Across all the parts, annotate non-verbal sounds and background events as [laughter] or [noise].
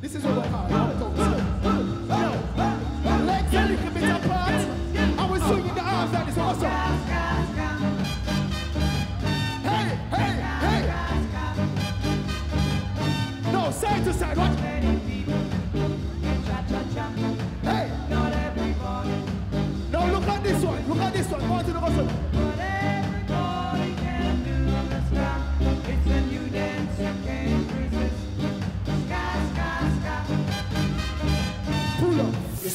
This is what we call. Yo, legs a little bit apart. And we're swinging the arms like. What's? Hey, hey, hey. No, side to side. What? Hey. Now look at this one. Look at this one. Go on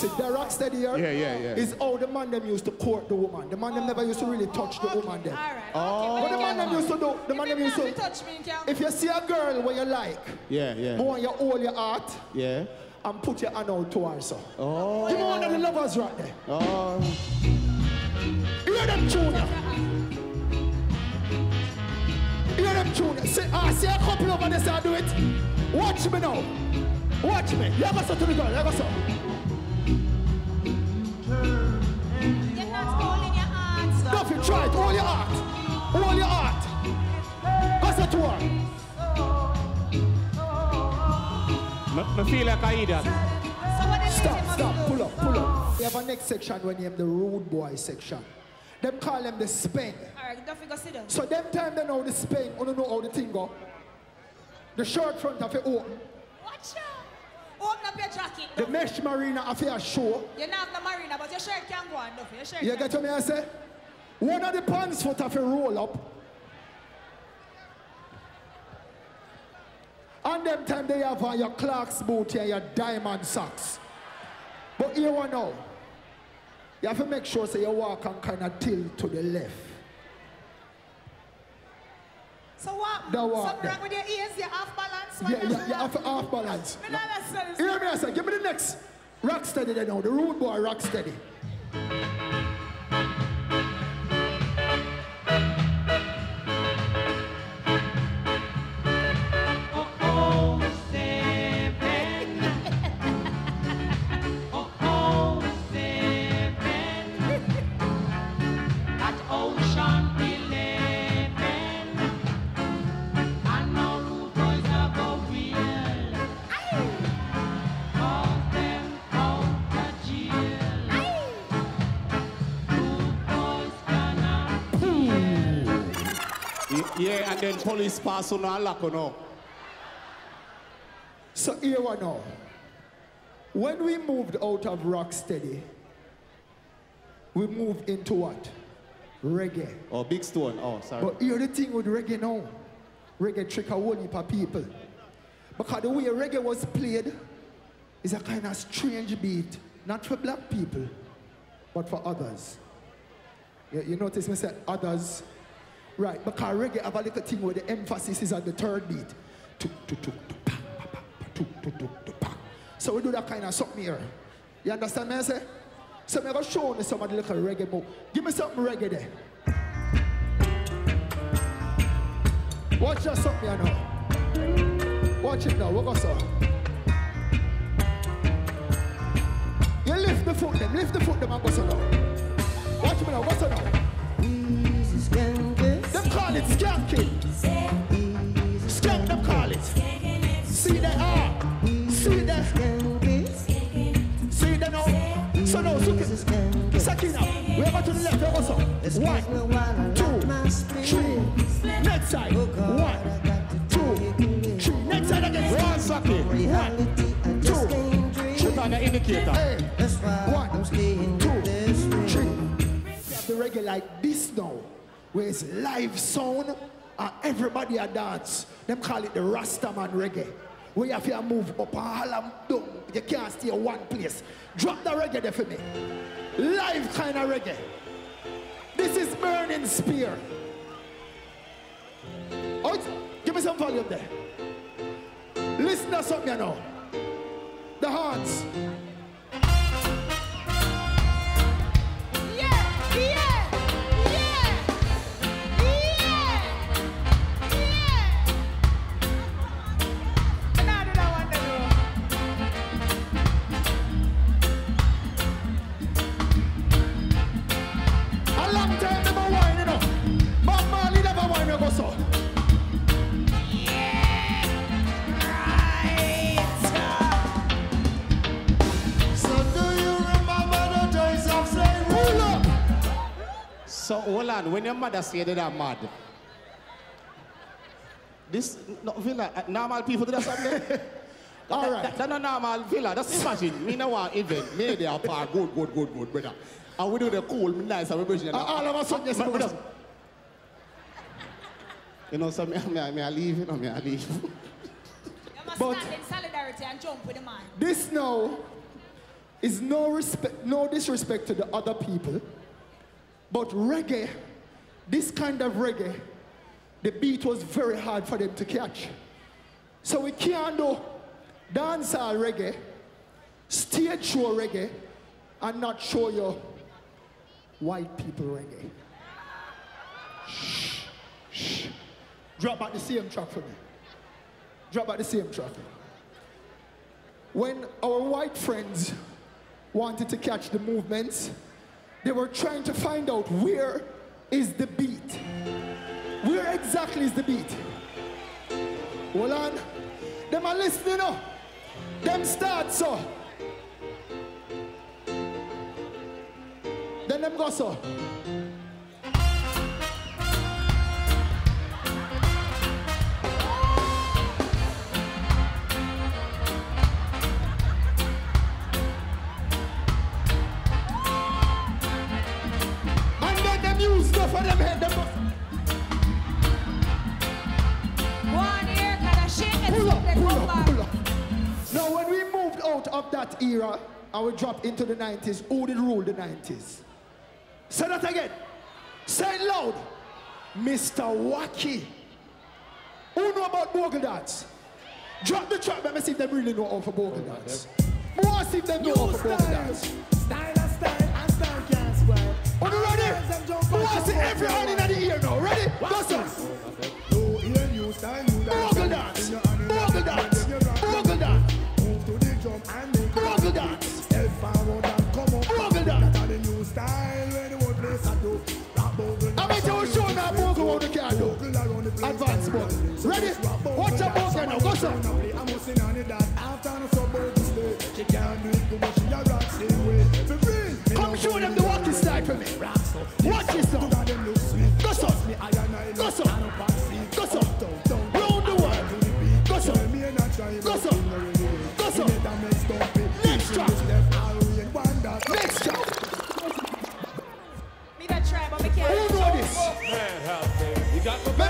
see, the rock steady here Yeah, yeah, yeah. is how the man them used to court the woman. The man them never used to really touch the woman them. Oh. What the man them used to do, the man them used to, touch me, if you see a girl where you like, Yeah, yeah. go on you hold your heart Yeah. and put your hand out towards her. Oh. Give me one of the lovers right there. Oh. Hear them tune ya. Hear them tune ya. See, I ah, see a couple over there say do it. Watch me now. Watch me. You go so to the girl. You go so. You're not your Try it. Hold your heart. Hold your heart. Go so to her. Me, me feel like I idiot. So what is Stop, stop. Pull up, pull up. We have a next section when you have the rude boy section. Them call them the Spain. All right, don't forget sit down. So them time they know the Spain, you don't know how the thing go. The short front of it open. Watch out. Open up your jacket. The mesh marina of your show. You don't have no marina, but your shirt can go on. Your shirt You get what me I say? One of the pants foot of a roll up. And them time they have on your Clark's boot and your diamond socks. But here one now. You have to make sure so you walk and kind of tilt to the left. So what? That walk Something wrong with your ears? You're off balance? Yeah, yeah, you have to half balance. Me not. Hear me I say, give me the next rock steady there now, the rude boy rock steady. Yeah, and then police pass on a lock on now. So here we now. When we moved out of Rocksteady, we moved into what? Reggae. Oh, big stone. Oh, sorry. But here the thing with reggae now. Reggae trick a whole heap of people. Because the way reggae was played is a kind of strange beat. Not for black people, but for others. You, you notice me say others? Right, because reggae have a little thing where the emphasis is on the third beat. So we do that kind of something here. You understand me I say? So I'm going to show you some of the little reggae move. Give me something reggae there. Watch your something you know. Watch it now, we go so. You lift the foot them, lift the foot them and go so now. Watch me now, go so now. Call it skanking. Skank them call it. See the R. See the. See the now. So now, look it. Sakina, we go to the left, go. One, two, three. Next side. One, two, three. Next side again. One second. One, two. Put on the indicator. One, two, three. Have the reggae like this now, where it's live sound and everybody a dance. Them call it the Rastaman reggae. Where you have to move up and holler down. You can't stay in one place. Drop the reggae there for me. Live kind of reggae. This is Burning Spear. Oh, give me some volume there. Listen to something you know. The horns. On, when your mother say that I'm mad. This, no, Villa, uh, normal people do that something? All [laughs] That- right. that- That's not normal Villa. Just imagine, me no want event, me there apart, good, good, good, good, brother. And we do the cool, me nice, and we bring Uh, all of a sudden, you're Me- me supposed just- You know, so me, me, me I leave, you know, me I leave. You must But- stand in solidarity and jump with the man. This now is no respect, no disrespect to the other people, but reggae, this kind of reggae, the beat was very hard for them to catch. So we can't do dancehall reggae, stage show reggae, and not show you white people reggae. Shh, shh. Drop out the same track for me. Drop out the same track. When our white friends wanted to catch the movements, they were trying to find out where is the beat. Where exactly is the beat? Hold on. Them are listening up. Them start so. Then them go so. That era and we drop into the 90s, who did rule the 90s? Say that again. Say it loud. Mr. Wacky. Who know about Bogle dance? Drop the track, let me see if they really know how for Bogle dance. Want see if they know how for Bogle dance. Advance bogle. Ready? Watch your bogle now. Go, sir.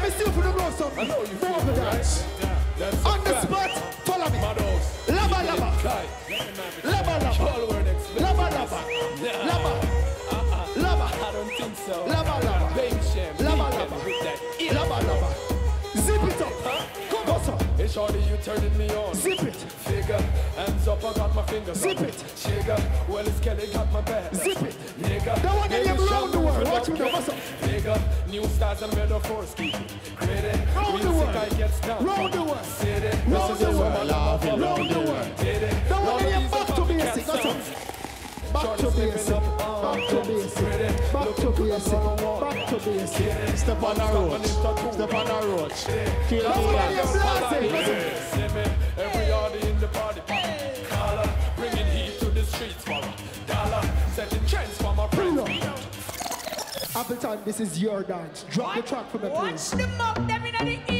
Let me see you know something. know you feel Bogle it, dance. On the spot, follow me. Laba. All word explain. Laba, laba. Laba. Uh-uh. Laba. I don't think so. Laba, laba. Baby sham. Laba, Deep laba. with that. Laba, laba. Zip it up. Huh? Come on. Hey, shorty, you turning me on. Zip it. Figure, hands up, I got my fingers Zip it. Shigger, well, it's Kelly got my back. Zip it. Nigga, That one in them round the world. Watch me yeah. what's up? Nigga, new styles and metaphors keep it Round the world. City, Round this the is world. my love. Round the world. Did it. That one All in of them these back to copycat basic. What's up? sounds. Back to basic. Back to basic. Back to basic. Back to basic. Step on the road. Step on the road. Kill the one in them flag. blasting. What's up? See me, everybody in the party. Collar, bringing heat to the streets for a dollar. Setting trends for my friends. Appleton, this is your dance. Drop the track for me, Watch please. them them in the ear. Ready? Lift up the